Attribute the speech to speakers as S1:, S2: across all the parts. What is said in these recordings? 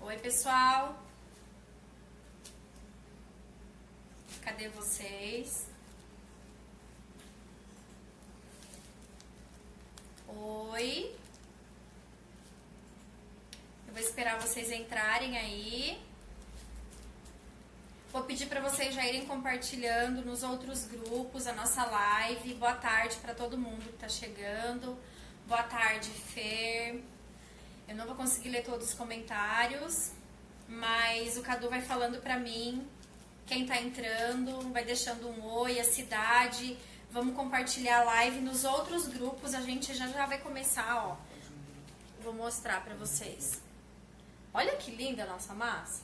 S1: Oi, pessoal. Cadê vocês? Oi. Eu vou esperar vocês entrarem aí. Vou pedir para vocês já irem compartilhando nos outros grupos a nossa live. Boa tarde para todo mundo que está chegando. Boa tarde, Fer. Eu não vou conseguir ler todos os comentários, mas o Cadu vai falando para mim quem tá entrando, vai deixando um oi, a cidade. Vamos compartilhar a live nos outros grupos. A gente já já vai começar, ó. Vou mostrar para vocês. Olha que linda a nossa massa.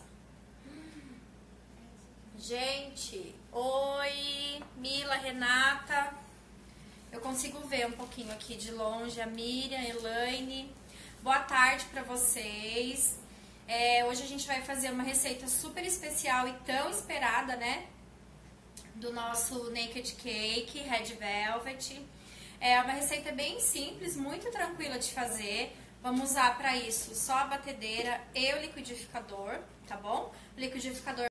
S1: Gente, oi, Mila, Renata. Eu consigo ver um pouquinho aqui de longe a Miriam, Elaine. Boa tarde para vocês. É, hoje a gente vai fazer uma receita super especial e tão esperada, né? Do nosso Naked Cake Red Velvet. É uma receita bem simples, muito tranquila de fazer. Vamos usar para isso só a batedeira e o liquidificador, tá bom? O liquidificador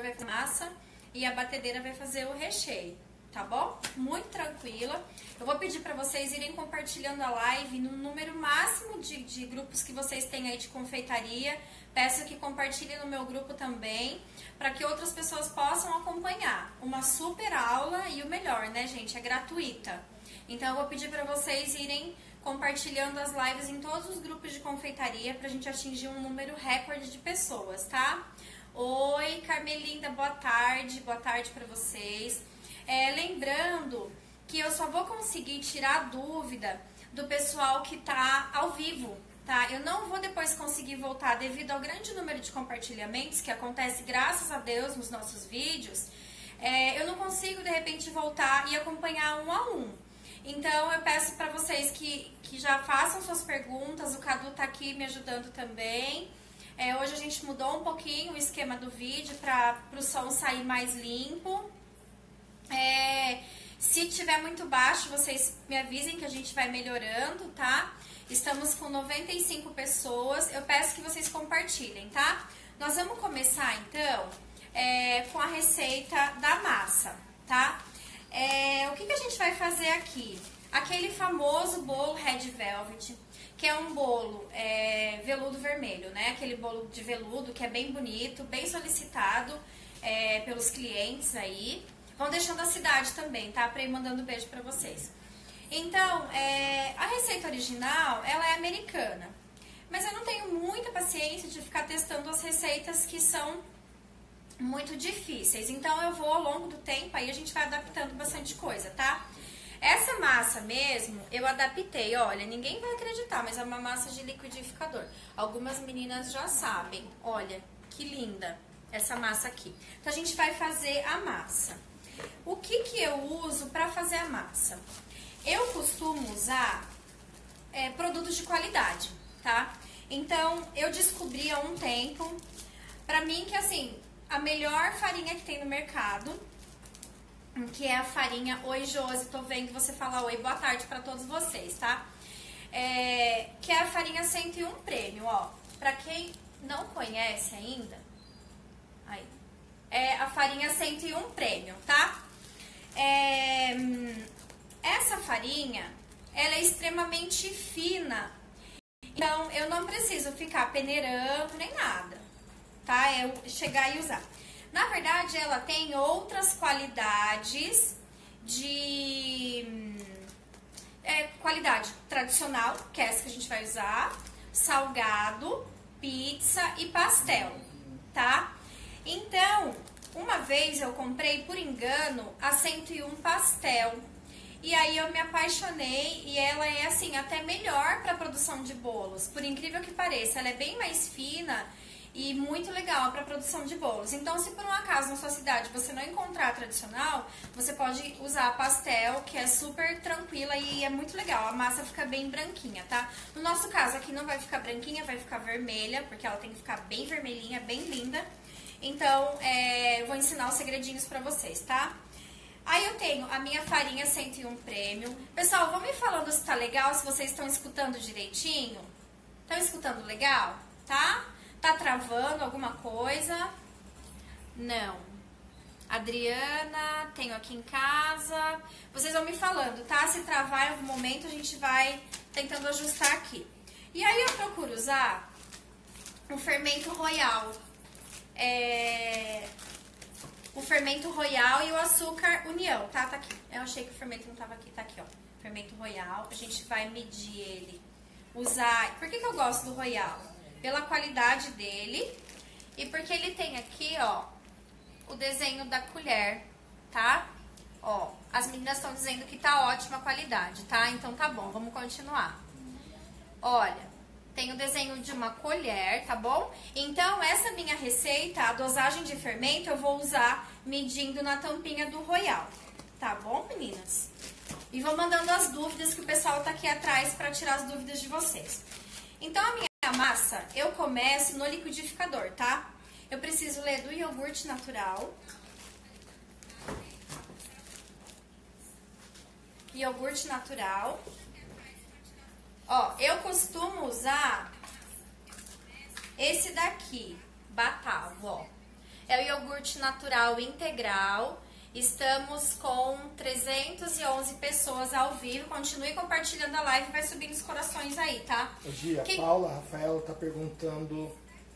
S1: vai fazer massa e a batedeira vai fazer o recheio tá bom? Muito tranquila. Eu vou pedir para vocês irem compartilhando a live no número máximo de, de grupos que vocês têm aí de confeitaria. Peço que compartilhem no meu grupo também, para que outras pessoas possam acompanhar. Uma super aula e o melhor, né, gente? É gratuita. Então eu vou pedir para vocês irem compartilhando as lives em todos os grupos de confeitaria para a gente atingir um número recorde de pessoas, tá? Oi, Carmelinda, boa tarde, boa tarde para vocês. É, lembrando que eu só vou conseguir tirar dúvida do pessoal que está ao vivo, tá? Eu não vou depois conseguir voltar devido ao grande número de compartilhamentos que acontece, graças a Deus, nos nossos vídeos. É, eu não consigo, de repente, voltar e acompanhar um a um. Então, eu peço para vocês que, que já façam suas perguntas. O Cadu tá aqui me ajudando também. É, hoje a gente mudou um pouquinho o esquema do vídeo para o som sair mais limpo. É, se tiver muito baixo, vocês me avisem que a gente vai melhorando, tá? Estamos com 95 pessoas. Eu peço que vocês compartilhem, tá? Nós vamos começar então é, com a receita da massa, tá? É, o que, que a gente vai fazer aqui? Aquele famoso bolo Red Velvet, que é um bolo é, veludo vermelho, né? Aquele bolo de veludo que é bem bonito, bem solicitado é, pelos clientes aí. Vão deixando a cidade também, tá? Pra ir mandando beijo pra vocês. Então, é, a receita original, ela é americana. Mas eu não tenho muita paciência de ficar testando as receitas que são muito difíceis. Então, eu vou ao longo do tempo, aí a gente vai adaptando bastante coisa, tá? Essa massa mesmo, eu adaptei, olha, ninguém vai acreditar, mas é uma massa de liquidificador. Algumas meninas já sabem, olha, que linda essa massa aqui. Então, a gente vai fazer a massa. O que, que eu uso para fazer a massa? Eu costumo usar é, produtos de qualidade, tá? Então, eu descobri há um tempo, pra mim, que assim, a melhor farinha que tem no mercado, que é a farinha Oi Josi, tô vendo você falar oi, boa tarde para todos vocês, tá? É, que é a farinha 101 Prêmio, ó. Pra quem não conhece ainda, é a farinha 101 Premium, tá? É, essa farinha, ela é extremamente fina. Então, eu não preciso ficar peneirando nem nada, tá? É chegar e usar. Na verdade, ela tem outras qualidades de... É, qualidade tradicional, que é essa que a gente vai usar, salgado, pizza e pastel, tá? Então, uma vez eu comprei por engano a 101 pastel. E aí eu me apaixonei e ela é assim, até melhor para produção de bolos. Por incrível que pareça, ela é bem mais fina e muito legal para produção de bolos. Então, se por um acaso na sua cidade você não encontrar tradicional, você pode usar a pastel, que é super tranquila e é muito legal. A massa fica bem branquinha, tá? No nosso caso aqui não vai ficar branquinha, vai ficar vermelha, porque ela tem que ficar bem vermelhinha, bem linda. Então, é, vou ensinar os segredinhos pra vocês, tá? Aí eu tenho a minha farinha 101 Premium. Pessoal, vão me falando se tá legal, se vocês estão escutando direitinho. Estão escutando legal? Tá? Tá travando alguma coisa? Não. Adriana, tenho aqui em casa. Vocês vão me falando, tá? Se travar em algum momento, a gente vai tentando ajustar aqui. E aí eu procuro usar o fermento royal. É... O fermento royal e o açúcar união, tá? Tá aqui. Eu achei que o fermento não tava aqui, tá aqui, ó. Fermento royal. A gente vai medir ele. Usar... Por que, que eu gosto do royal? Pela qualidade dele e porque ele tem aqui, ó, o desenho da colher, tá? Ó, as meninas estão dizendo que tá ótima qualidade, tá? Então tá bom, vamos continuar. Olha, tem o desenho de uma colher, tá bom? Então, essa minha receita, a dosagem de fermento, eu vou usar medindo na tampinha do Royal. Tá bom, meninas? E vou mandando as dúvidas que o pessoal tá aqui atrás para tirar as dúvidas de vocês. Então, a minha massa, eu começo no liquidificador, tá? Eu preciso ler do iogurte natural. Iogurte natural. Ó, eu costumo usar esse daqui, Batavo, ó. É o iogurte natural integral. Estamos com 311 pessoas ao vivo. Continue compartilhando a live, vai subindo os corações aí, tá?
S2: Gia, que... Paula, a Rafaela tá perguntando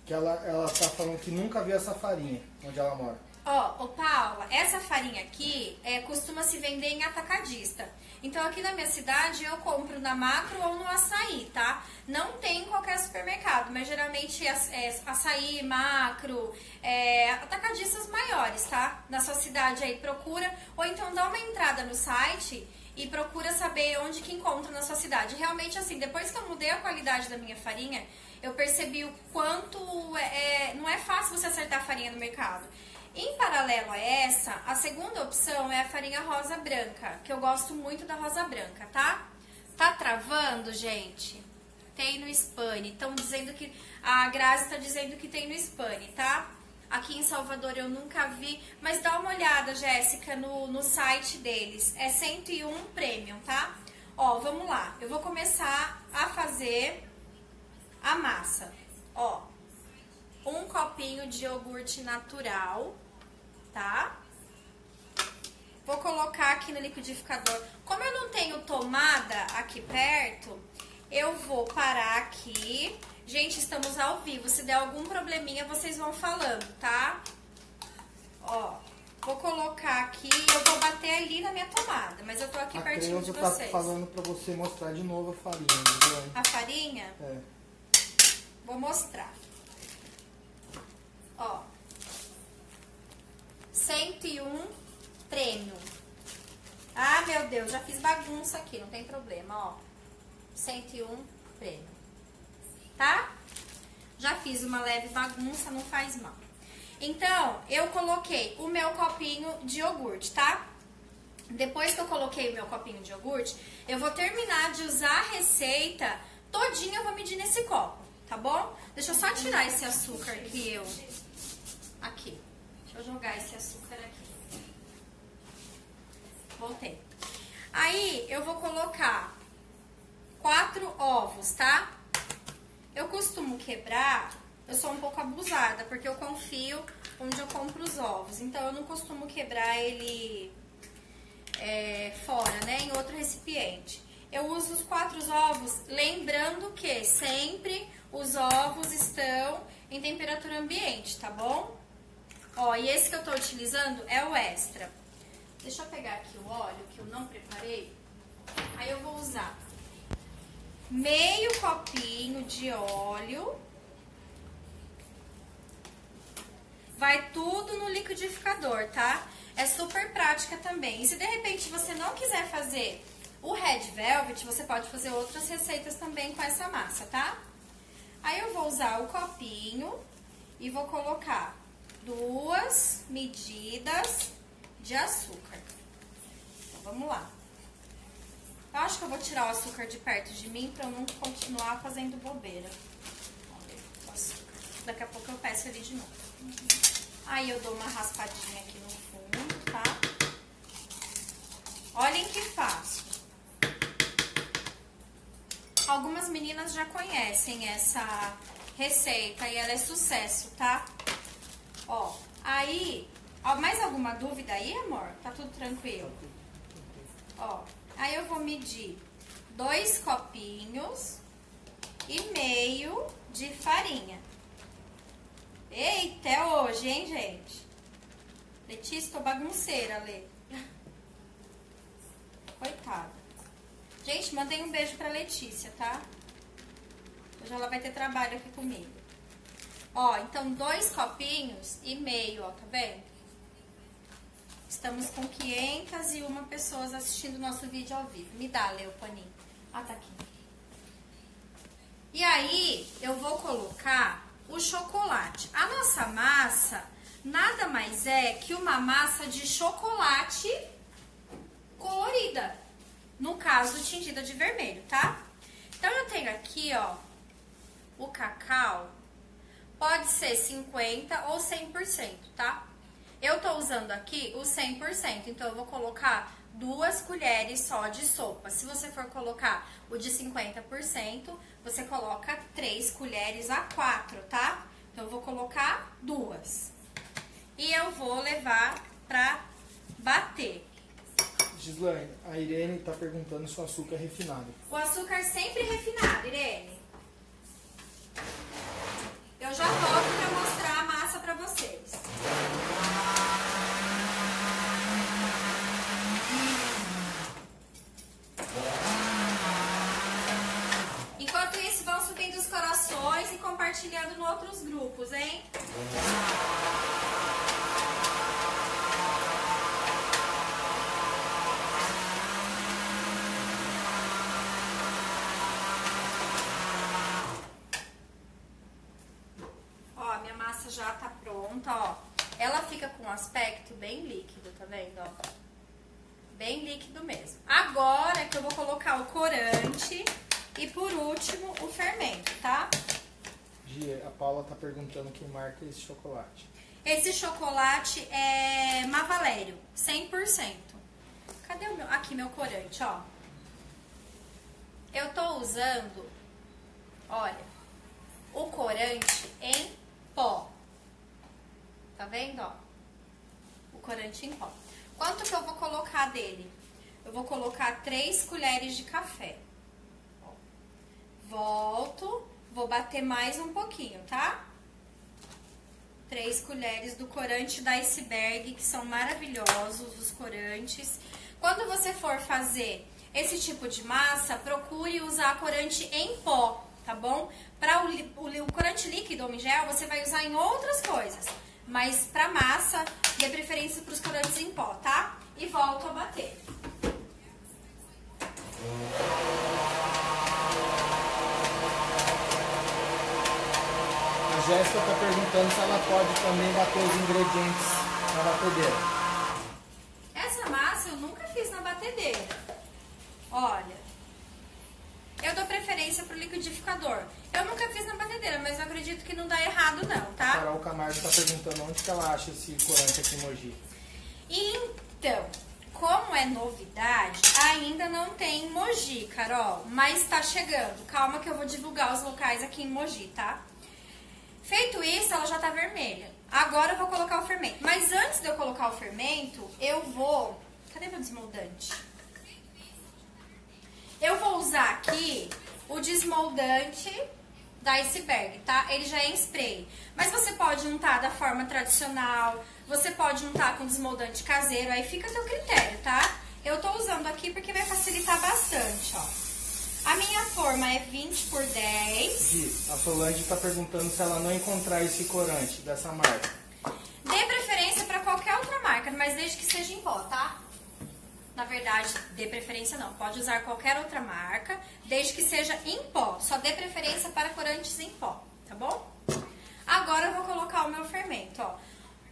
S2: que ela, ela tá falando que nunca viu essa farinha onde ela mora.
S1: Ó, oh, Paula, essa farinha aqui é, costuma se vender em atacadista. Então aqui na minha cidade eu compro na macro ou no açaí, tá? Não tem em qualquer supermercado, mas geralmente é, açaí, macro, é, atacadistas maiores, tá? Na sua cidade aí procura, ou então dá uma entrada no site e procura saber onde que encontra na sua cidade. Realmente assim, depois que eu mudei a qualidade da minha farinha, eu percebi o quanto é, é não é fácil você acertar farinha no mercado. Em paralelo a essa, a segunda opção é a farinha rosa branca, que eu gosto muito da rosa branca, tá? Tá travando, gente? Tem no Spani. Estão dizendo que. A Grazi está dizendo que tem no Spani, tá? Aqui em Salvador eu nunca vi, mas dá uma olhada, Jéssica, no, no site deles. É 101 Premium, tá? Ó, vamos lá. Eu vou começar a fazer a massa. Ó, um copinho de iogurte natural tá? Vou colocar aqui no liquidificador. Como eu não tenho tomada aqui perto, eu vou parar aqui. Gente, estamos ao vivo. Se der algum probleminha, vocês vão falando, tá? Ó, vou colocar aqui eu vou bater ali na minha tomada. Mas eu tô aqui
S2: a
S1: pertinho de
S2: tá
S1: vocês.
S2: tá falando pra você mostrar de novo a farinha. Viu?
S1: A farinha?
S2: É.
S1: Vou mostrar. Ó. 101 prêmio. Ah, meu Deus, já fiz bagunça aqui, não tem problema, ó. 101 prêmio. Tá? Já fiz uma leve bagunça, não faz mal. Então, eu coloquei o meu copinho de iogurte, tá? Depois que eu coloquei o meu copinho de iogurte, eu vou terminar de usar a receita todinha, eu vou medir nesse copo, tá bom? Deixa eu só tirar esse açúcar que eu... Aqui. Deixa eu jogar esse açúcar aqui. Voltei. Aí, eu vou colocar quatro ovos, tá? Eu costumo quebrar, eu sou um pouco abusada, porque eu confio onde eu compro os ovos. Então, eu não costumo quebrar ele é, fora, né? Em outro recipiente. Eu uso os quatro ovos, lembrando que sempre os ovos estão em temperatura ambiente, tá bom? Ó, e esse que eu tô utilizando é o extra. Deixa eu pegar aqui o óleo que eu não preparei. Aí eu vou usar meio copinho de óleo. Vai tudo no liquidificador, tá? É super prática também. E se de repente você não quiser fazer o Red Velvet, você pode fazer outras receitas também com essa massa, tá? Aí eu vou usar o copinho e vou colocar duas medidas de açúcar. Então, vamos lá. Eu acho que eu vou tirar o açúcar de perto de mim para eu não continuar fazendo bobeira. Daqui a pouco eu peço ele de novo. Aí eu dou uma raspadinha aqui no fundo, tá? Olhem que fácil. Algumas meninas já conhecem essa receita e ela é sucesso, tá? Ó, aí, ó, mais alguma dúvida aí, amor? Tá tudo tranquilo? Ó, aí eu vou medir dois copinhos e meio de farinha. Eita, é hoje, hein, gente? Letícia, tô bagunceira, Lê. Coitada. Gente, mandei um beijo pra Letícia, tá? Hoje ela vai ter trabalho aqui comigo. Ó, então dois copinhos e meio, ó, tá vendo? Estamos com 501 pessoas assistindo nosso vídeo ao vivo. Me dá, Leo, paninho. Ah, tá aqui. E aí, eu vou colocar o chocolate. A nossa massa nada mais é que uma massa de chocolate colorida. No caso, tingida de vermelho, tá? Então, eu tenho aqui, ó, o cacau. Pode ser 50% ou 100%, tá? Eu tô usando aqui o 100%, então eu vou colocar duas colheres só de sopa. Se você for colocar o de 50%, você coloca três colheres a quatro, tá? Então eu vou colocar duas. E eu vou levar pra bater.
S2: Gislaine, a Irene tá perguntando se o açúcar é refinado.
S1: O açúcar sempre refinado, Irene. Eu já volto pra mostrar a massa pra vocês. Enquanto isso, vão subindo os corações e compartilhando em outros grupos, hein? Ó, a minha massa já pronta, ó. Ela fica com um aspecto bem líquido, tá vendo, ó? Bem líquido mesmo. Agora é que eu vou colocar o corante e por último o fermento, tá?
S2: Gia, a Paula tá perguntando que marca é esse chocolate.
S1: Esse chocolate é Mavalério, 100%. Cadê o meu? Aqui, meu corante, ó. Eu tô usando, olha, o corante em pó. Tá vendo, ó? O corante em pó. Quanto que eu vou colocar dele? Eu vou colocar 3 colheres de café. Volto, vou bater mais um pouquinho, tá? 3 colheres do corante da iceberg, que são maravilhosos os corantes. Quando você for fazer esse tipo de massa, procure usar corante em pó, tá bom? Para o, o, o corante líquido ou em gel, você vai usar em outras coisas. Mas para massa, dê preferência para os corantes em pó, tá? E volto a bater.
S2: A Jéssica tá perguntando se ela pode também bater os ingredientes na batedeira.
S1: Essa massa eu nunca fiz na batedeira. Olha, eu dou preferência pro liquidificador. Eu nunca fiz na batedeira, mas eu acredito que não dá errado não,
S2: A
S1: tá?
S2: Carol Camargo tá perguntando onde que ela acha esse corante aqui em Mogi.
S1: Então, como é novidade, ainda não tem em Mogi, Carol, mas tá chegando. Calma que eu vou divulgar os locais aqui em Mogi, tá? Feito isso, ela já tá vermelha. Agora eu vou colocar o fermento. Mas antes de eu colocar o fermento, eu vou... Cadê meu desmoldante? Eu vou usar aqui o desmoldante da iceberg, tá? Ele já é em spray. Mas você pode untar da forma tradicional, você pode untar com desmoldante caseiro, aí fica a teu critério, tá? Eu tô usando aqui porque vai facilitar bastante, ó. A minha forma é 20 por 10.
S2: Gi, a Solange tá perguntando se ela não encontrar esse corante dessa marca.
S1: Dê preferência pra qualquer outra marca, mas desde que seja em pó, tá? Na verdade, dê preferência não. Pode usar qualquer outra marca, desde que seja em pó. Só dê preferência para corantes em pó, tá bom? Agora eu vou colocar o meu fermento, ó.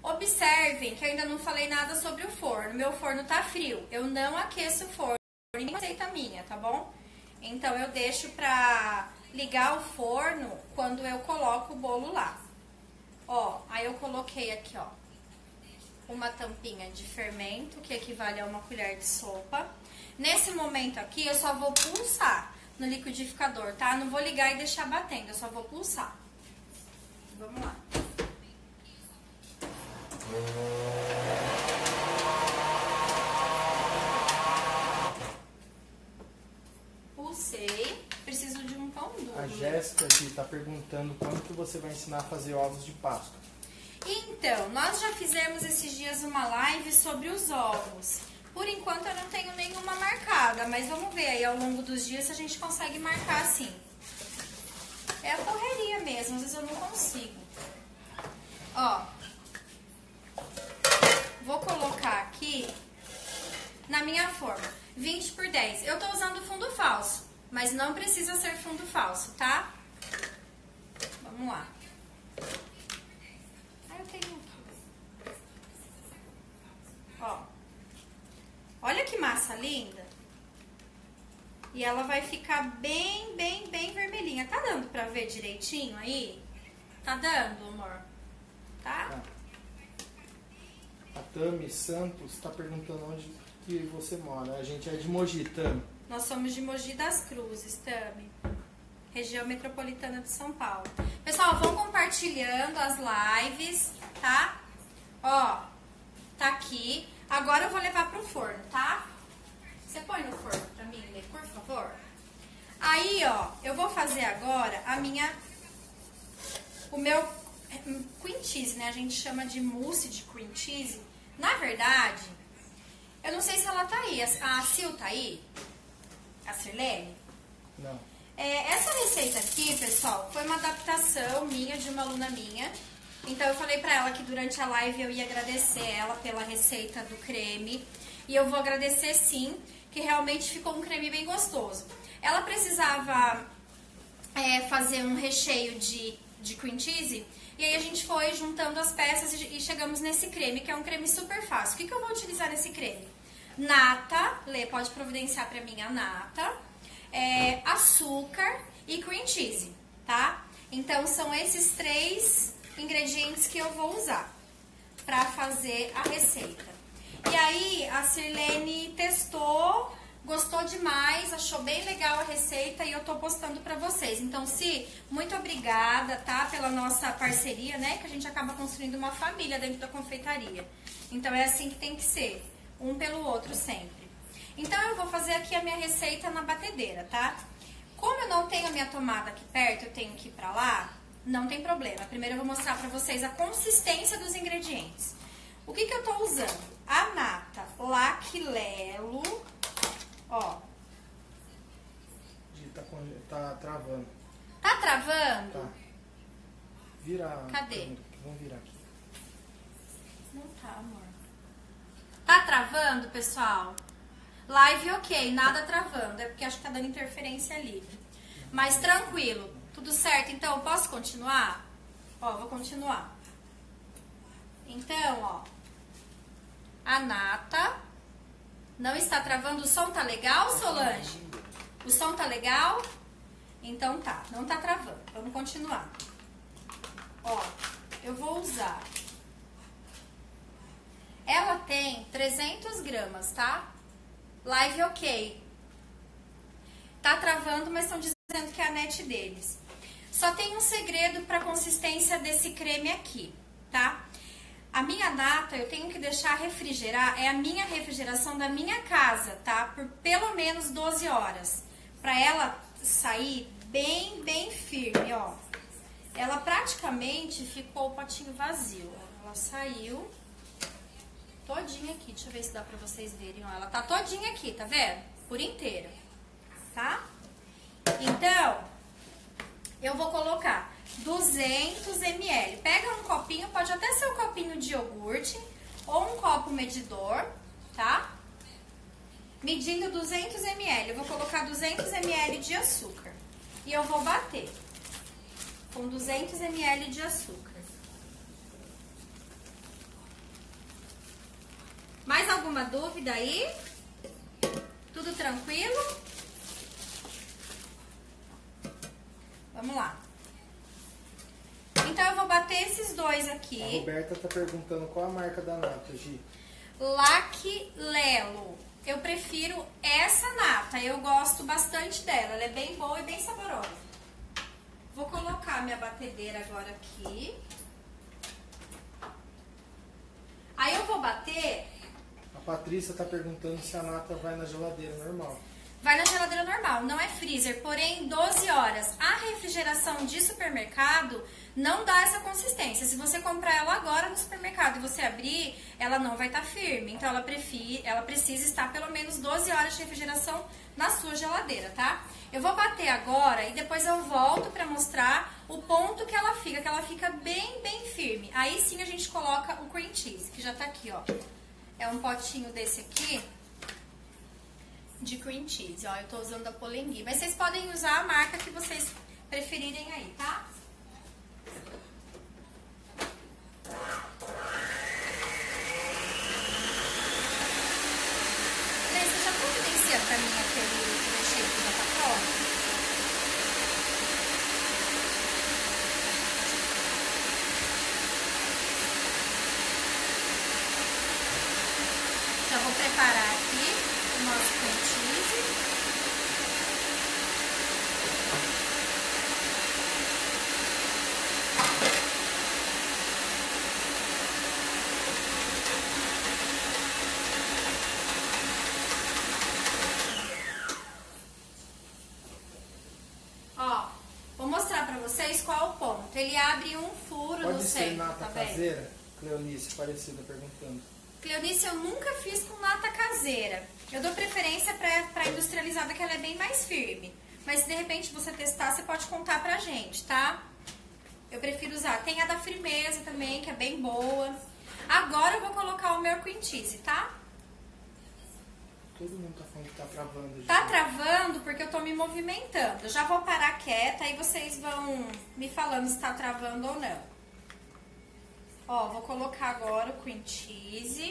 S1: Observem que eu ainda não falei nada sobre o forno. Meu forno tá frio. Eu não aqueço o forno. Ninguém aceita a minha, tá bom? Então eu deixo pra ligar o forno quando eu coloco o bolo lá. Ó, aí eu coloquei aqui, ó, uma tampinha de fermento, que equivale a uma colher de sopa. Nesse momento aqui, eu só vou pulsar no liquidificador, tá? Não vou ligar e deixar batendo, eu só vou pulsar. Vamos lá. Pulsei. Preciso de um pão duro.
S2: A Jéssica aqui está perguntando quando que você vai ensinar a fazer ovos de Páscoa.
S1: Então, nós já fizemos esses dias uma live sobre os ovos. Por enquanto eu não tenho nenhuma marcada, mas vamos ver aí ao longo dos dias se a gente consegue marcar assim. É a correria mesmo, às vezes eu não consigo. Ó. Vou colocar aqui na minha forma. 20 por 10. Eu tô usando fundo falso, mas não precisa ser fundo falso, tá? Vamos lá. Ah, eu tenho aqui. Ó. Olha que massa linda. E ela vai ficar bem, bem, bem vermelhinha. Tá dando pra ver direitinho aí? Tá dando, amor? Tá?
S2: Tá. A Tami Santos está perguntando onde que você mora. A gente é de Mogi, Tami.
S1: Nós somos de Mogi das Cruzes, Tami. Região metropolitana de São Paulo. Pessoal, vão compartilhando as lives, tá? Ó, tá aqui. Agora eu vou levar pro forno, tá? Você põe no forno pra mim, Lê, por favor? Aí, ó, eu vou fazer agora a minha... O meu hum, cream cheese, né? A gente chama de mousse de cream cheese. Na verdade, eu não sei se ela tá aí. A a Sil tá aí? A Sirlene?
S2: Não.
S1: É, essa receita aqui, pessoal, foi uma adaptação minha, de uma aluna minha. Então eu falei pra ela que durante a live eu ia agradecer ela pela receita do creme. E eu vou agradecer sim, que realmente ficou um creme bem gostoso. Ela precisava é, fazer um recheio de, de cream cheese. E aí a gente foi juntando as peças e, chegamos nesse creme, que é um creme super fácil. O que, que eu vou utilizar nesse creme? Nata, Lê, pode providenciar pra mim a nata é, açúcar e cream cheese, tá? Então são esses três ingredientes que eu vou usar para fazer a receita. E aí a Sirlene testou, gostou demais, achou bem legal a receita e eu tô postando para vocês. Então, Si, muito obrigada, tá? Pela nossa parceria, né? Que a gente acaba construindo uma família dentro da confeitaria. Então é assim que tem que ser, um pelo outro sempre. Então eu vou fazer aqui a minha receita na batedeira, tá? Como eu não tenho a minha tomada aqui perto, eu tenho que ir pra lá, não tem problema. Primeiro eu vou mostrar pra vocês a consistência dos ingredientes. O que que eu tô usando? A nata Laquilelo, ó.
S2: Tá, tá travando.
S1: Tá travando?
S2: Tá. Vira.
S1: Cadê?
S2: Vamos virar aqui.
S1: Não tá, amor. Tá travando, pessoal? Live ok, nada travando. É porque acho que tá dando interferência ali. Mas tranquilo, tudo certo. Então, posso continuar? Ó, vou continuar. Então, ó. A nata. Não está travando. O som tá legal, Solange? O som tá legal? Então tá, não tá travando. Vamos continuar. Ó, eu vou usar ela tem 300 gramas, tá? Live ok. Tá travando, mas estão dizendo que é a net deles. Só tem um segredo para consistência desse creme aqui, tá? A minha nata eu tenho que deixar refrigerar, é a minha refrigeração da minha casa, tá? Por pelo menos 12 horas. Pra ela sair bem, bem firme, ó. Ela praticamente ficou o potinho vazio. Ela saiu todinha aqui. Deixa eu ver se dá pra vocês verem. Ó, ela tá todinha aqui, tá vendo? Por inteira, tá? Então, eu vou colocar 200 ml. Pega um copinho, pode até ser um copinho de iogurte ou um copo medidor, tá? Medindo 200 ml. Eu vou colocar 200 ml de açúcar. E eu vou bater com 200 ml de açúcar. Mais alguma dúvida aí? Tudo tranquilo? Vamos lá. Então eu vou bater esses dois
S2: A
S1: aqui.
S2: Roberta tá perguntando qual a marca da nata, Gi.
S1: Lac Lelo. Eu prefiro essa nata, eu gosto bastante dela. Ela é bem boa e bem saborosa. Vou colocar minha batedeira agora aqui. Aí eu vou bater.
S2: A Patrícia tá perguntando se a nata vai na geladeira normal.
S1: Vai na geladeira normal, não é freezer, porém 12 horas. A refrigeração de supermercado não dá essa consistência. Se você comprar ela agora no supermercado e você abrir, ela não vai estar tá firme. Então ela, prefere, ela precisa estar pelo menos 12 horas de refrigeração na sua geladeira, tá? Eu vou bater agora e depois eu volto para mostrar o ponto que ela fica, que ela fica bem, bem firme. Aí sim a gente coloca o cream cheese, que já tá aqui, ó. É um potinho desse aqui de cream cheese. Ó, eu tô usando a Polengui. Mas vocês podem usar a marca que vocês preferirem aí, tá? Você já providencia pra mim aquele recheio que já tá pronto? Já vou preparar aqui nosso cream cheese. Ó, vou mostrar pra vocês qual o ponto. Ele abre um furo
S2: Pode
S1: no
S2: ser
S1: centro,
S2: nata
S1: tá
S2: caseira? Cleonice, parecida, perguntando.
S1: Cleonice, eu nunca fiz com nata caseira. Eu dou preferência pra industrializada, que ela é bem mais firme. Mas se de repente você testar, você pode contar pra gente, tá? Eu prefiro usar. Tem a da firmeza também, que é bem boa. Agora eu vou colocar o meu cream cheese, tá?
S2: Todo mundo tá falando que tá travando. gente.
S1: Tá travando porque eu tô me movimentando. Eu já vou parar quieta, aí vocês vão me falando se tá travando ou não. Ó, vou colocar agora o cream cheese.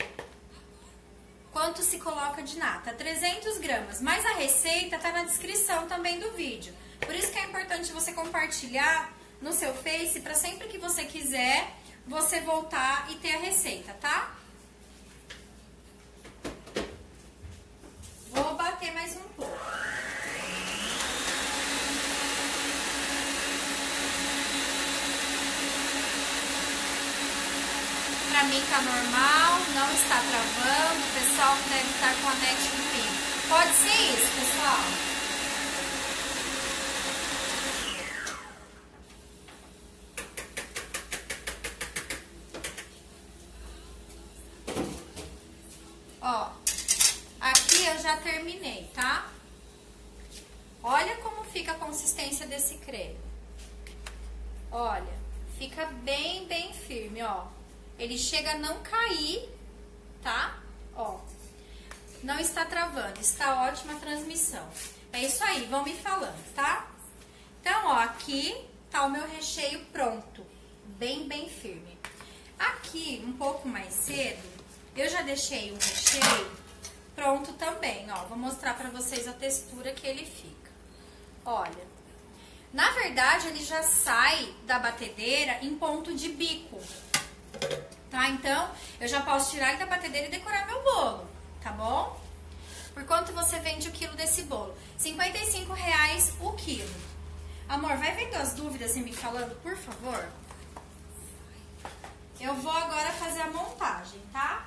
S1: Quanto se coloca de nata? 300 gramas. Mas a receita tá na descrição também do vídeo. Por isso que é importante você compartilhar no seu Face para sempre que você quiser você voltar e ter a receita, tá? Vou bater mais um pouco. Pra mim tá normal, não está travando. O pessoal deve estar com a net limpinho. Pode ser isso, pessoal? Ó, aqui eu já terminei, tá? Olha como fica a consistência desse creme. Olha, fica bem, bem firme, ó. Ele chega a não cair, tá? Ó, não está travando, está ótima a transmissão. É isso aí, vão me falando, tá? Então, ó, aqui tá o meu recheio pronto, bem, bem firme. Aqui, um pouco mais cedo, eu já deixei o recheio pronto também, ó. Vou mostrar pra vocês a textura que ele fica. Olha, na verdade, ele já sai da batedeira em ponto de bico, tá? Então, eu já posso tirar ele da batedeira e decorar meu bolo, tá bom? Por quanto você vende o quilo desse bolo? 55 reais o quilo. Amor, vai vendo as dúvidas e me falando, por favor? Eu vou agora fazer a montagem, tá?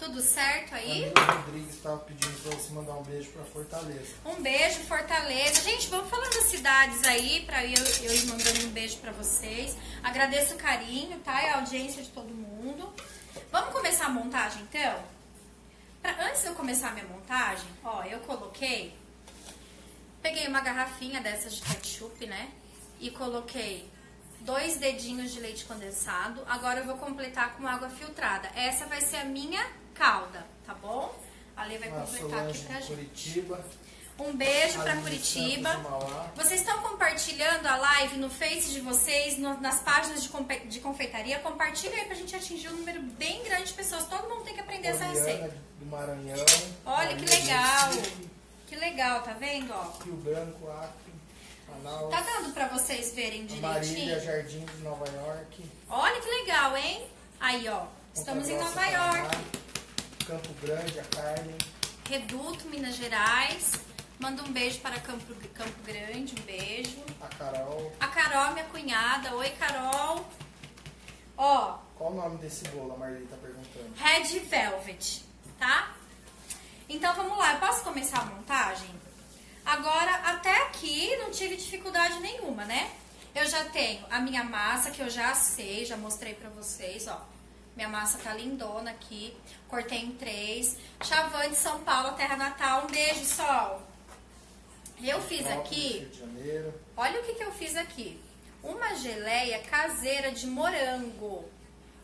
S1: Tudo certo aí?
S2: Camila Rodrigues estava pedindo para você mandar um beijo para Fortaleza.
S1: Um beijo, Fortaleza. Gente, vamos falando das cidades aí, pra eu, eu ir mandando um beijo pra vocês. Agradeço o carinho, tá? E a audiência de todo mundo. Vamos começar a montagem, então? Pra, antes de eu começar a minha montagem, ó, eu coloquei... Peguei uma garrafinha dessas de ketchup, né? E coloquei dois dedinhos de leite condensado. Agora eu vou completar com água filtrada. Essa vai ser a minha calda, tá bom? A Lê vai completar aqui pra gente.
S2: Curitiba.
S1: Um beijo pra
S2: Aline
S1: Curitiba. Vocês estão compartilhando a live no Face de vocês, no- nas páginas de, de confeitaria? Compartilha aí pra gente atingir um número bem grande de pessoas. Todo mundo tem que aprender essa
S2: Poliana
S1: receita.
S2: do Maranhão.
S1: Olha que legal.
S2: Recife,
S1: Que legal, tá vendo? Ó,
S2: Rio Branco, Acre, Manaus.
S1: tá dando pra vocês verem
S2: a Marília
S1: direitinho?
S2: Jardim de Nova York.
S1: Olha que legal, hein? Aí, ó. Estamos em Nova York.
S2: Campo Grande, a Carmen.
S1: Reduto, Minas Gerais. Manda um beijo para Campo, Campo Grande, um beijo.
S2: A Carol.
S1: A Carol, minha cunhada. Oi, Carol. Ó,
S2: Qual o nome desse bolo? A Marlene tá perguntando.
S1: Red Velvet, tá? Então vamos lá, eu posso começar a montagem? Agora, até aqui não tive dificuldade nenhuma, né? Eu já tenho a minha massa que eu já assei, já mostrei pra vocês, ó. Minha massa tá lindona aqui. Cortei em três. Chavante, São Paulo, terra natal. Um beijo, sol. Eu fiz aqui, olha o que, que eu fiz aqui. Uma geleia caseira de morango.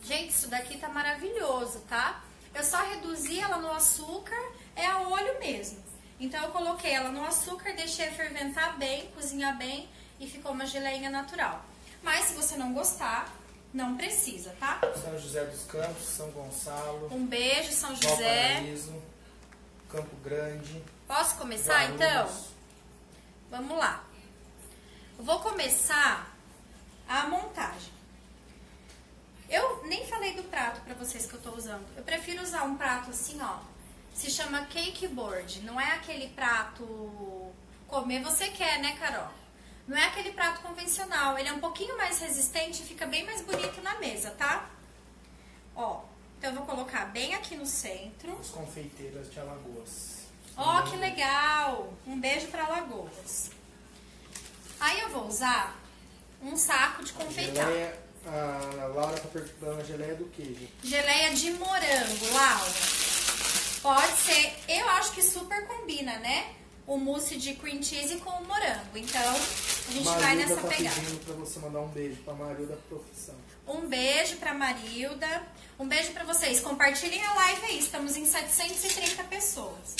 S1: Gente, isso daqui tá maravilhoso, tá? Eu só reduzi ela no açúcar, é a olho mesmo. Então eu coloquei ela no açúcar, deixei ferventar bem, cozinhar bem e ficou uma geleinha natural. Mas se você não gostar, não precisa, tá?
S2: São José dos Campos, São Gonçalo.
S1: Um beijo, São José.
S2: Valparaíso, Campo Grande.
S1: Posso começar
S2: Guarulhos.
S1: então? Vamos lá. Eu vou começar a montagem. Eu nem falei do prato pra vocês que eu tô usando. Eu prefiro usar um prato assim, ó. Se chama cake board. Não é aquele prato comer você quer, né, Carol? Não é aquele prato convencional. Ele é um pouquinho mais resistente e fica bem mais bonito na mesa, tá? Ó, então eu vou colocar bem aqui no centro.
S2: Os confeiteiras de Alagoas.
S1: Ó, que legal! Um beijo para Lagoas. Aí eu vou usar um saco de confeitar.
S2: Geleia, a Laura tá perguntando a geleia do queijo.
S1: Geleia de morango, Laura. Pode ser, eu acho que super combina, né? O mousse de cream cheese com o morango. Então, a gente vai
S2: Marilda
S1: nessa
S2: tá
S1: pegada.
S2: pedindo pra você mandar um beijo pra Marilda Profissão.
S1: Um beijo pra Marilda. Um beijo pra vocês. Compartilhem a live aí. Estamos em 730 pessoas.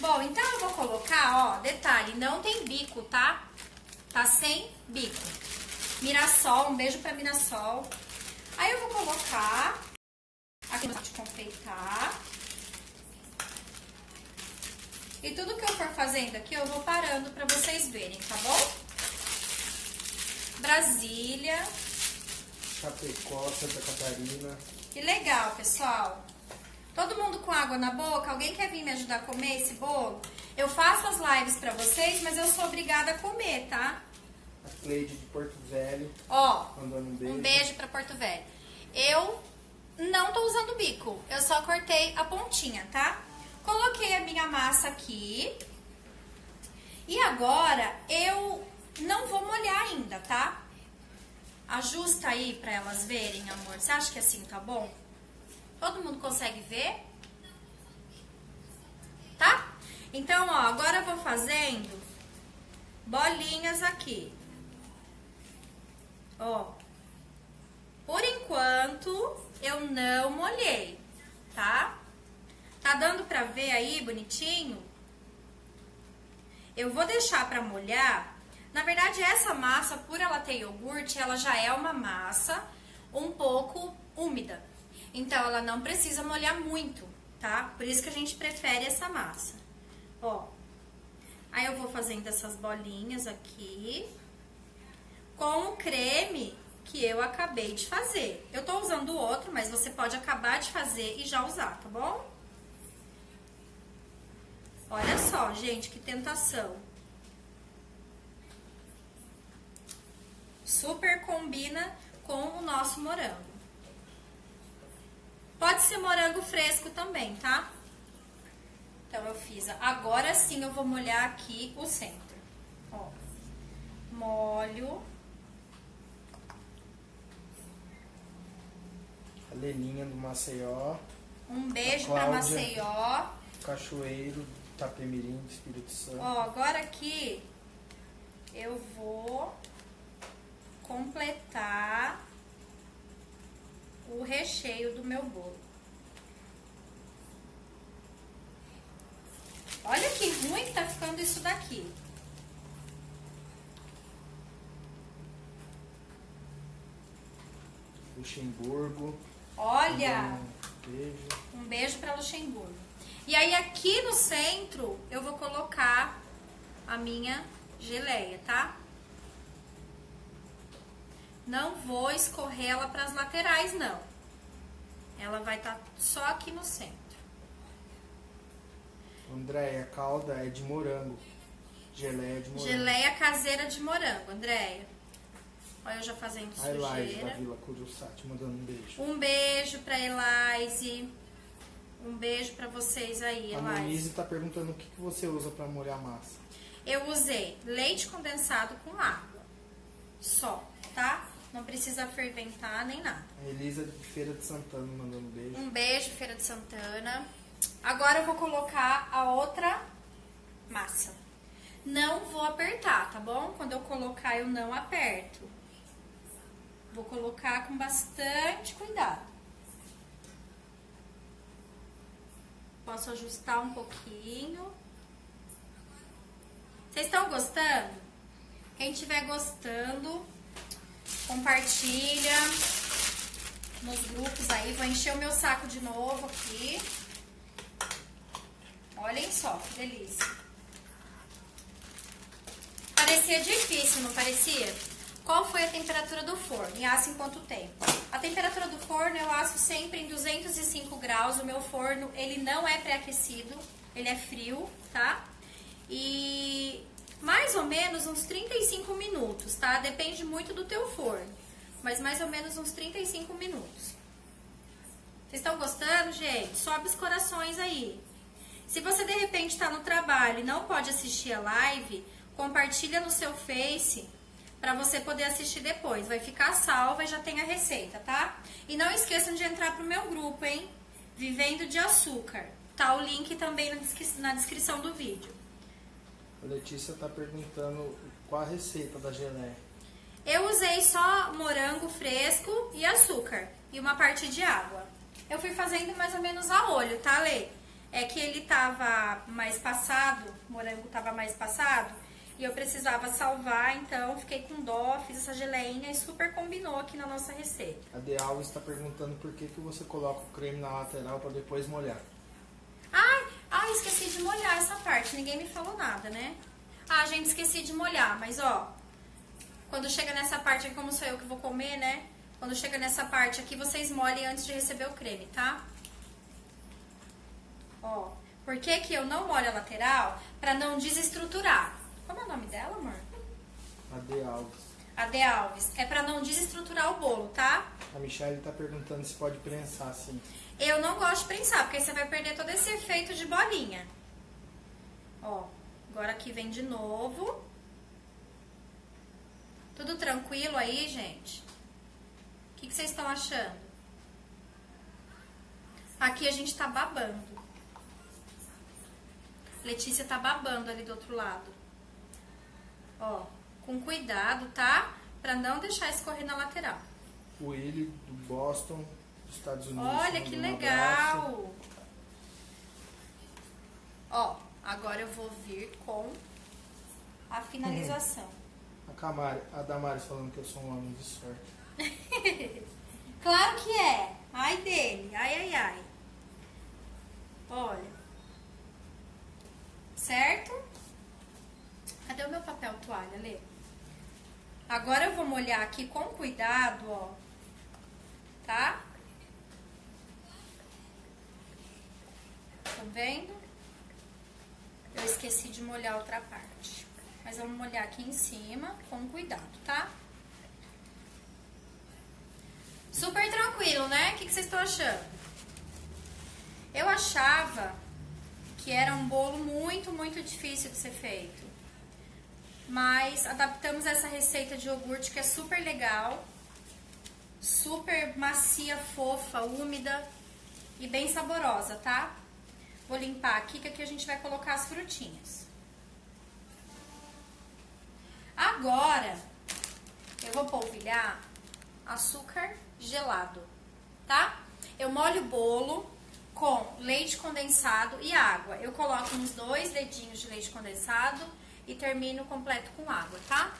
S1: Bom, então eu vou colocar, ó, detalhe, não tem bico, tá? Tá sem bico. Mirassol, um beijo pra Mirassol. Aí eu vou colocar aqui no de confeitar. E tudo que eu for fazendo aqui, eu vou parando pra vocês verem, tá bom? Brasília.
S2: Chapecó, Santa Catarina.
S1: Que legal, pessoal. Todo mundo com água na boca? Alguém quer vir me ajudar a comer esse bolo? Eu faço as lives pra vocês, mas eu sou obrigada a comer, tá?
S2: A Cleide de Porto Velho,
S1: Ó,
S2: um beijo.
S1: um beijo pra Porto Velho. Eu não tô usando bico, eu só cortei a pontinha, tá? Coloquei a minha massa aqui. E agora eu não vou molhar ainda, tá? Ajusta aí pra elas verem, amor. Você acha que assim tá bom? Todo mundo consegue ver? Tá? Então, ó, agora eu vou fazendo bolinhas aqui. Ó. Por enquanto, eu não molhei, tá? Tá dando pra ver aí bonitinho? Eu vou deixar pra molhar. Na verdade, essa massa, por ela ter iogurte, ela já é uma massa um pouco úmida. Então, ela não precisa molhar muito, tá? Por isso que a gente prefere essa massa. Ó. Aí eu vou fazendo essas bolinhas aqui com o creme que eu acabei de fazer. Eu tô usando outro, mas você pode acabar de fazer e já usar, tá bom? Olha só, gente, que tentação. Super combina com o nosso morango. Pode ser morango fresco também, tá? Então eu fiz. Agora sim eu vou molhar aqui o centro. Ó. Molho.
S2: A Leninha do Maceió.
S1: Um beijo pra. Maceió.
S2: Cachoeiro, Tapemirim, do Espírito Santo.
S1: Ó, agora aqui eu vou completar o recheio do meu bolo. Olha que ruim que tá ficando isso daqui.
S2: Luxemburgo.
S1: Olha!
S2: Um beijo.
S1: Um beijo para Luxemburgo. E aí aqui no centro eu vou colocar a minha geleia, tá? Não vou escorrer ela para as laterais, não. Ela vai estar só aqui no centro.
S2: Andréia, a calda é de morango. Geleia de morango.
S1: Geleia caseira de morango, Andréia. Olha eu já fazendo
S2: A Elaise da. Vila Curuçati mandando um beijo.
S1: Um beijo pra Elaise. Um beijo pra vocês aí,
S2: A. Monize tá perguntando o que, que você usa pra molhar a massa.
S1: Eu usei leite condensado com água. Só, tá? Não precisa ferventar nem nada.
S2: A Elisa de Feira de Santana mandando um beijo.
S1: Um beijo, Feira de Santana. Agora eu vou colocar a outra massa. Não vou apertar, tá bom? Quando eu colocar, eu não aperto. Vou colocar com bastante cuidado. Posso ajustar um pouquinho. Vocês estão gostando? Quem estiver gostando, compartilha nos grupos aí. Vou encher o meu saco de novo aqui. Olhem só, que delícia. Parecia difícil, não parecia? Qual foi a temperatura do forno? E assa em quanto tempo? A temperatura do forno eu asso sempre em 205 graus. O meu forno, ele não é pré-aquecido, ele é frio, tá? E mais ou menos uns 35 minutos, tá? Depende muito do teu forno. Mas mais ou menos uns 35 minutos. Vocês estão gostando, gente? Sobe os corações aí. Se você de repente está no trabalho e não pode assistir a live, compartilha no seu Face para você poder assistir depois. Vai ficar salva e já tem a receita, tá? E não esqueçam de entrar pro meu grupo, hein? Vivendo de Açúcar. Tá o link também na, descri- na descrição do vídeo.
S2: A Letícia tá perguntando qual a receita da geleia.
S1: Eu usei só morango fresco e açúcar e uma parte de água. Eu fui fazendo mais ou menos a olho, tá, Lê? É que ele tava mais passado, o morango tava mais passado, e eu precisava salvar, então fiquei com dó, fiz essa geleinha e super combinou aqui na nossa receita.
S2: A De Alves está perguntando por que, que você coloca o creme na lateral para depois molhar.
S1: Ai, ai, esqueci de molhar essa parte, ninguém me falou nada, né? Ah, gente, esqueci de molhar, mas ó, quando chega nessa parte aqui, como sou eu que vou comer, né? Quando chega nessa parte aqui, vocês molhem antes de receber o creme, tá? Ó, por que que eu não molho a lateral? Pra não desestruturar. Como é o nome dela, amor?
S2: A De Alves.
S1: A De Alves. É pra não desestruturar o bolo, tá?
S2: A Michelle tá perguntando se pode prensar assim.
S1: Eu não gosto de prensar, porque você vai perder todo esse efeito de bolinha. Ó, agora aqui vem de novo. Tudo tranquilo aí, gente? O que, que vocês estão achando? Aqui a gente tá babando. Letícia tá babando ali do outro lado. Ó, com cuidado, tá? Pra não deixar escorrer na lateral.
S2: O Willy do Boston, dos Estados Unidos.
S1: Olha que legal!
S2: abraço.
S1: Ó, agora eu vou vir com a finalização.
S2: A, Camari, a Damares falando que eu sou um homem de sorte.
S1: Claro que é! Ai dele, ai ai ai. Olha. Certo? Cadê o meu papel toalha, Lê? Agora eu vou molhar aqui com cuidado, ó. Tá? Tá vendo? Eu esqueci de molhar outra parte. Mas vamos molhar aqui em cima com cuidado, tá? Super tranquilo, né? O que, que vocês estão achando? Eu achava que era um bolo muito, muito difícil de ser feito. Mas adaptamos essa receita de iogurte que é super legal, super macia, fofa, úmida e bem saborosa, tá? Vou limpar aqui que aqui a gente vai colocar as frutinhas. Agora, eu vou polvilhar açúcar gelado, tá? Eu molho o bolo com leite condensado e água. Eu coloco uns dois dedinhos de leite condensado e termino completo com água, tá?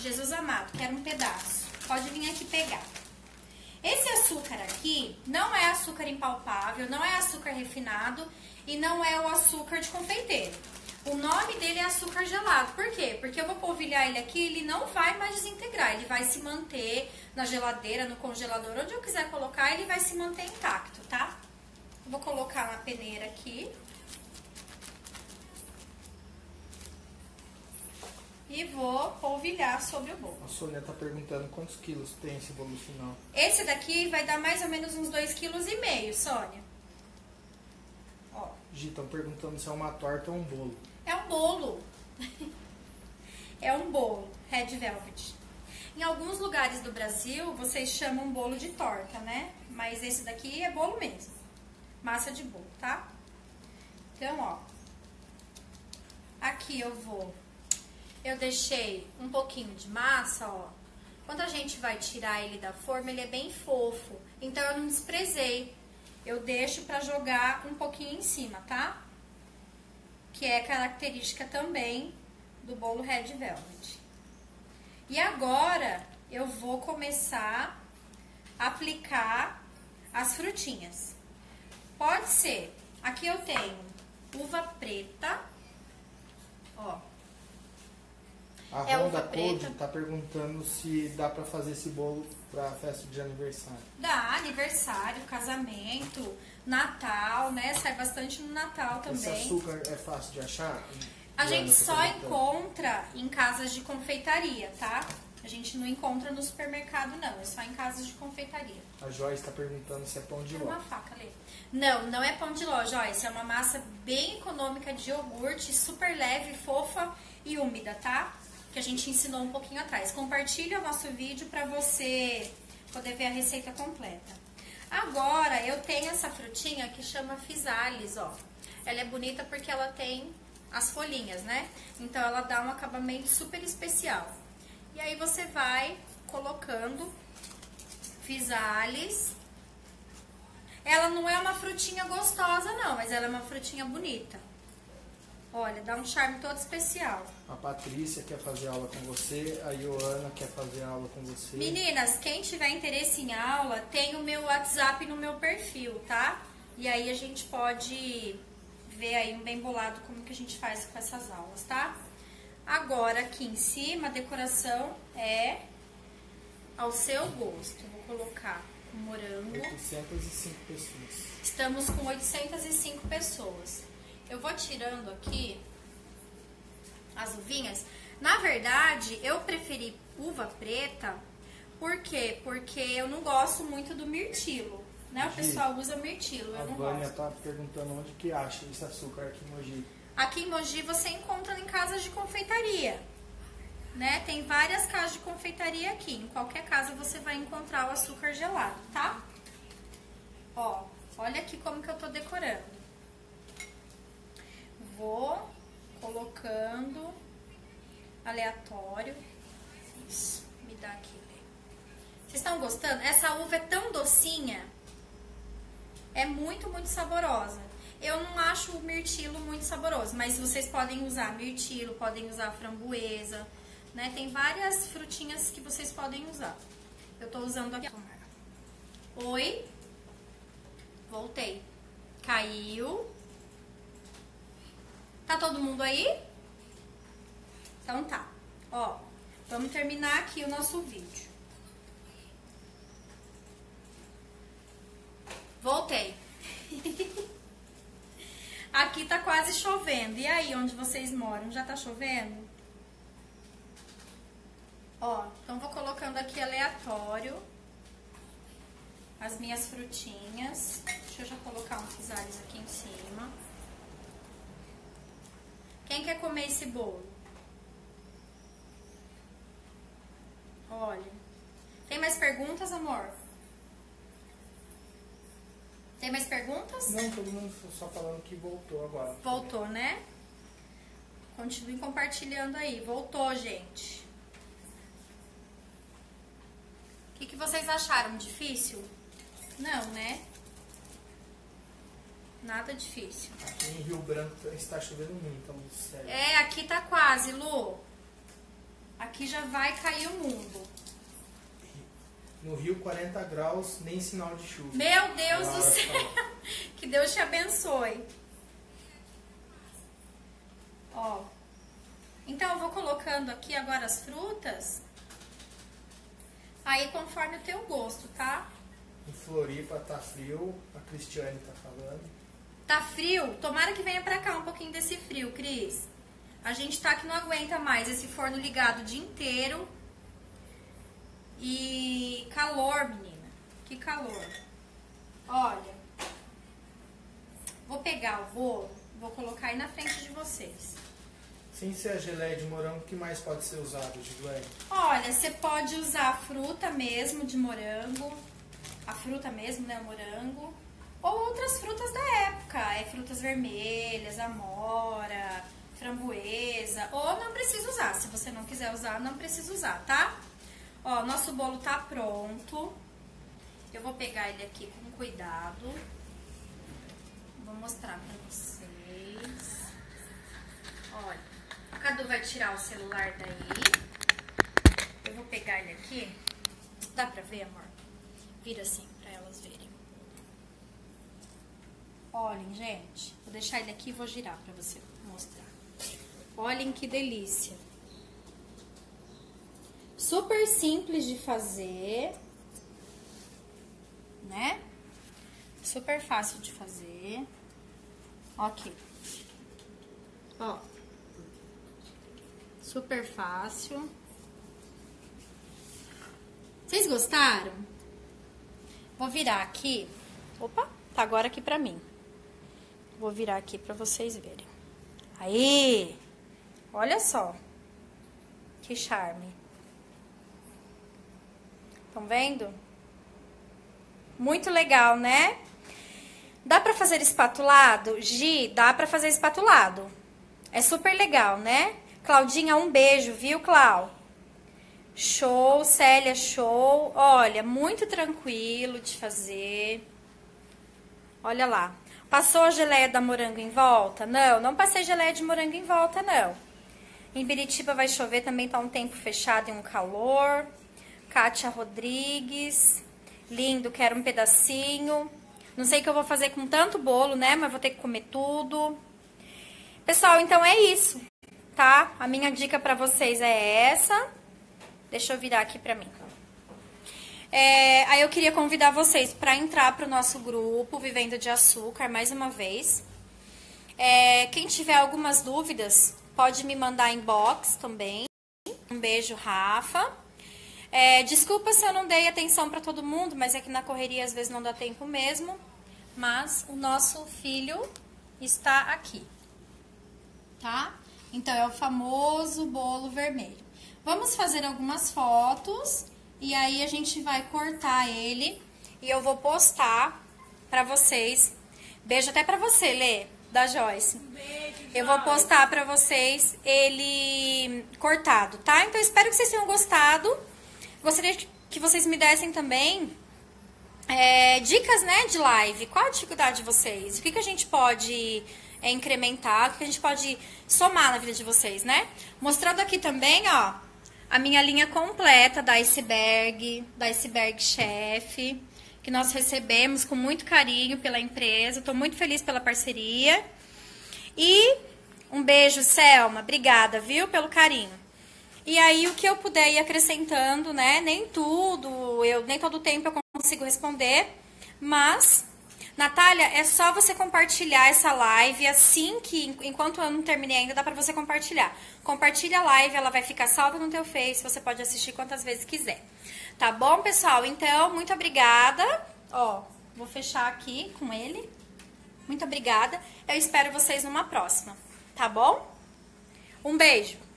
S1: Jesus amado, quero um pedaço. Pode vir aqui pegar. Esse açúcar aqui não é açúcar impalpável, não é açúcar refinado e não é o açúcar de confeiteiro. O nome dele é açúcar gelado. Por quê? Porque eu vou polvilhar ele aqui, ele não vai mais desintegrar, ele vai se manter na geladeira, no congelador, onde eu quiser colocar, ele vai se manter intacto, tá? Vou colocar na peneira aqui. E vou polvilhar sobre o bolo.
S2: A Sônia tá perguntando quantos quilos tem esse bolo final.
S1: Esse daqui vai dar mais ou menos uns 2,5 kg, Sônia. Ó,
S2: Gi, estão perguntando se é uma torta ou um bolo.
S1: é um bolo. é um bolo, red velvet. Em alguns lugares do Brasil, vocês chamam bolo de torta, né? Mas esse daqui é bolo mesmo. Massa de bolo, tá? Então, ó. Aqui eu vou. Eu deixei um pouquinho de massa, ó. Quando a gente vai tirar ele da forma, ele é bem fofo. Então eu não desprezei. Eu deixo pra jogar um pouquinho em cima, tá? Que é característica também do bolo Red Velvet. E agora eu vou começar a aplicar as frutinhas. Pode ser. Aqui eu tenho uva preta. Ó,
S2: A
S1: É
S2: Ronda Code
S1: preta.
S2: tá perguntando se dá pra fazer esse bolo pra festa de aniversário.
S1: dá aniversário, casamento, Natal, né? Sai bastante no Natal
S2: Esse
S1: também.
S2: açúcar é fácil de achar?
S1: A gente
S2: tá
S1: só
S2: perguntando.
S1: encontra em casas de confeitaria, tá? A gente não encontra no supermercado, não. É só em casas de confeitaria.
S2: A Joyce tá perguntando se é pão de
S1: Tem uma faca ali. Não, não é pão de ló, Joyce. É uma massa bem econômica de iogurte, super leve, fofa e úmida, tá? Que a gente ensinou um pouquinho atrás. Compartilha o nosso vídeo pra você poder ver a receita completa. Agora, eu tenho essa frutinha que chama Physalis, ó. Ela é bonita porque ela tem as folhinhas, né? Então, ela dá um acabamento super especial. E aí, você vai colocando Physalis ela não é uma frutinha gostosa, não, mas ela é uma frutinha bonita. Olha, dá um charme todo especial.
S2: A Patrícia quer fazer aula com você, a Ioana quer fazer aula com você.
S1: Meninas, quem tiver interesse em aula, tem o meu WhatsApp no meu perfil, tá? E aí a gente pode ver aí um bem bolado como que a gente faz com essas aulas, tá? Agora, aqui em cima, a decoração é ao seu gosto. Vou colocar o morango.
S2: 805 pessoas.
S1: Estamos com 805 pessoas. Eu vou tirando aqui as uvinhas. Na verdade, eu preferi uva preta. Por quê? Porque eu não gosto muito do mirtilo. Né? O pessoal usa mirtilo,
S2: A
S1: eu não
S2: Vânia
S1: gosto.
S2: tá perguntando onde que acha esse açúcar aqui em Mogi.
S1: Aqui em Mogi você encontra em casas de confeitaria. Né? Tem várias casas de confeitaria aqui. Em qualquer casa você vai encontrar o açúcar gelado, tá? Ó, olha aqui como que eu tô decorando. Vou colocando aleatório. Isso, me dá aqui. Vocês estão gostando? Essa uva é tão docinha. É muito, muito saborosa. Eu não acho o mirtilo muito saboroso, mas vocês podem usar mirtilo, podem usar framboesa, né? Tem várias frutinhas que vocês podem usar. Eu tô usando aqui. Oi. Voltei. Caiu. Tá todo mundo aí? Então tá. Ó, vamos terminar aqui o nosso vídeo. Voltei. Aqui tá quase chovendo. E aí, onde vocês moram? Já tá chovendo? Ó, então vou colocando aqui aleatório as minhas frutinhas. Deixa eu já colocar um pisares aqui em cima. Quem quer comer esse bolo? Olha. Tem mais perguntas, amor? Tem mais perguntas?
S2: Não, todo mundo só falando que voltou agora.
S1: Voltou, né? Continue compartilhando aí. Voltou, gente. O que, que vocês acharam? Difícil? Não, né? Nada difícil.
S2: Aqui em Rio Branco está chovendo muito, então sério.
S1: É, aqui tá quase, Lu. Aqui já vai cair o mundo.
S2: No Rio, 40 graus, nem sinal de chuva.
S1: Meu Deus do
S2: Laura
S1: céu. Que Deus te abençoe. Ó. Então eu vou colocando aqui agora as frutas. Aí conforme o teu gosto, tá?
S2: Em Floripa tá frio, a Cristiane tá falando.
S1: Tá frio? Tomara que venha pra cá um pouquinho desse frio, Cris. A gente tá que não aguenta mais esse forno ligado o dia inteiro. E calor, menina. Que calor. Olha. Vou pegar o bolo, vou colocar aí na frente de vocês.
S2: Sem ser a geleia de morango, o que mais pode ser usado, Gislaine?
S1: Olha, você pode usar a fruta mesmo de morango. A fruta mesmo, né? O morango. Ou outras frutas da época. É frutas vermelhas, amora, framboesa. Ou não precisa usar. Se você não quiser usar, não precisa usar, tá? Ó, nosso bolo tá pronto. Eu vou pegar ele aqui com cuidado. Vou mostrar pra vocês. Olha, a Cadu vai tirar o celular daí. Eu vou pegar ele aqui. Dá pra ver, amor? Vira assim pra elas verem. Olhem, gente. Vou deixar ele aqui e vou girar pra você mostrar. Olhem que delícia. Super simples de fazer, né? Super fácil de fazer. Ok. Ó. Super fácil. Vocês gostaram? Vou virar aqui. Opa, tá agora aqui pra mim. Vou virar aqui pra vocês verem. Aí! Olha só. Que charme. Estão vendo? Muito legal, né? Dá pra fazer espatulado? Gi, dá pra fazer espatulado. É super legal, né? Claudinha, um beijo, viu, Clau? Show, Célia, show. Olha, muito tranquilo de fazer. Olha lá. Passou a geleia da morango em volta? Não, não passei geleia de morango em volta, não. Em Biritiba vai chover, também tá um tempo fechado e um calor. Kátia Rodrigues. Lindo, quero um pedacinho. Não sei o que eu vou fazer com tanto bolo, né? Mas vou ter que comer tudo. Pessoal, então é isso, tá? A minha dica pra vocês é essa. Deixa eu virar aqui pra mim. É, aí eu queria convidar vocês para entrar pro nosso grupo Vivendo de Açúcar, mais uma vez. É, quem tiver algumas dúvidas, pode me mandar inbox também. Um beijo, Rafa. É, desculpa se eu não dei atenção para todo mundo, mas é que na correria às vezes não dá tempo mesmo. Mas o nosso filho está aqui, tá? Então é o famoso bolo vermelho. Vamos fazer algumas fotos e aí a gente vai cortar ele e eu vou postar para vocês. Beijo até para você, Lê, da Joyce.
S3: Beijo,
S1: Eu vou postar para vocês ele cortado, tá? Então espero que vocês tenham gostado. Gostaria que vocês me dessem também é, dicas, né, de live. Qual a dificuldade de vocês? O que, que a gente pode é, incrementar? O que, que a gente pode somar na vida de vocês, né? Mostrando aqui também, ó, a minha linha completa da Iceberg, da Iceberg Chef, que nós recebemos com muito carinho pela empresa. Estou muito feliz pela parceria. E um beijo, Selma. Obrigada, viu, pelo carinho. E aí o que eu puder ir acrescentando, né? Nem tudo, eu nem todo tempo eu consigo responder, mas Natália, é só você compartilhar essa live assim que enquanto eu não terminei ainda dá para você compartilhar. Compartilha a live, ela vai ficar salva no teu Face, você pode assistir quantas vezes quiser. Tá bom, pessoal? Então, muito obrigada. Ó, vou fechar aqui com ele. Muito obrigada. Eu espero vocês numa próxima, tá bom? Um beijo.